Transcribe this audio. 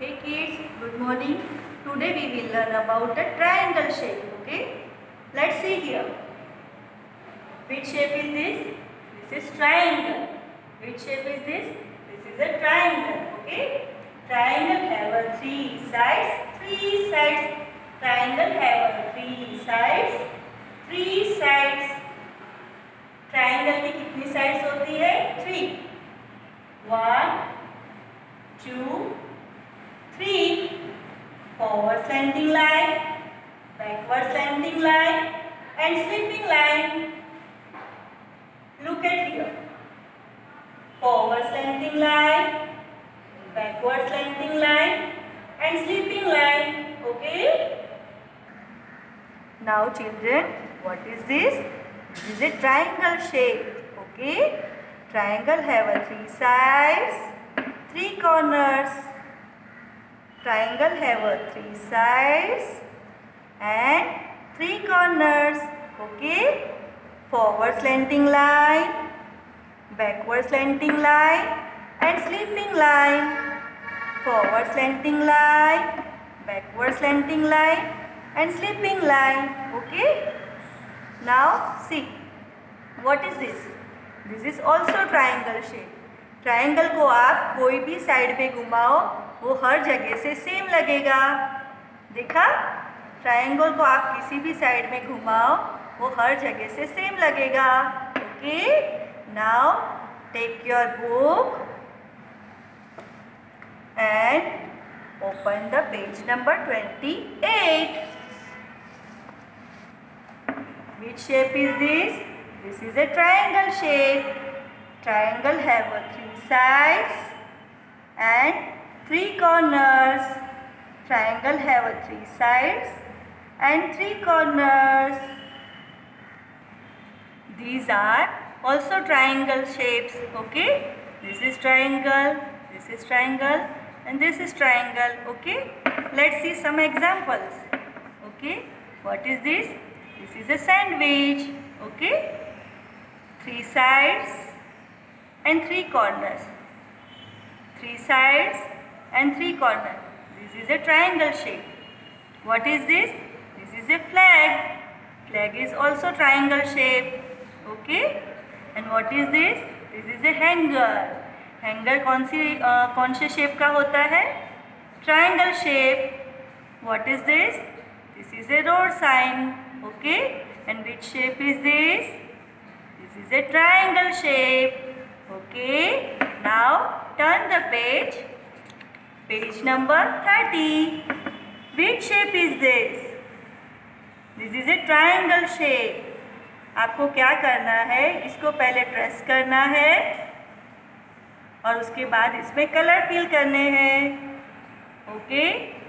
Hey kids, good morning. Today we will learn about a triangle shape. Okay, let's see here. Which shape is this? This is triangle. Which shape is this? This is a triangle. Okay, triangle have a three sides. Three sides. Triangle have a three sides. Three sides. Triangle की कितनी sides होती है one two three forward slanting line, backward slanting line and sleeping line. Look at here. Forward slanting line, backward slanting line and sleeping line. Okay? Now children, what is this? This is a triangle shape. Okay? Triangle have a three sides, three corners triangle have three sides and three corners okay? Forward slanting line backward slanting line and sleeping line. Forward slanting line backward slanting line and sleeping line okay? Now see what is this? This is also triangle shape triangle को आप कोई भी side पे घुमाओ, वो हर जगह से same लगेगा। देखा? ट्रायंगल को आप किसी भी साइड में घुमाओ, वो हर जगह से सेम लगेगा। Okay? Now take your book and open the page number twenty eight Which shape is this? This is a triangle shape. Triangle have a three sides and three corners. Triangle have a three sides and three corners. These are also triangle shapes. Okay. This is triangle. This is triangle. And this is triangle. Okay. Let's see some examples. Okay. What is this? This is a sandwich. Okay. Three sides and three corners. Three sides and three corners. This is a triangle shape. What is this? This is a flag. Flag is also triangle shape. Okay. And what is this? This is a hanger. Hanger कौन सी कौन से shape का होता है triangle shape what is this this is A road sign okay and which shape is this this is a triangle shape Okay now turn the page page number 30 which shape is this this is a triangle shape आपको क्या करना है इसको पहले trace करना है और उसके बाद इसमें कलर फिल करने हैं ओके okay?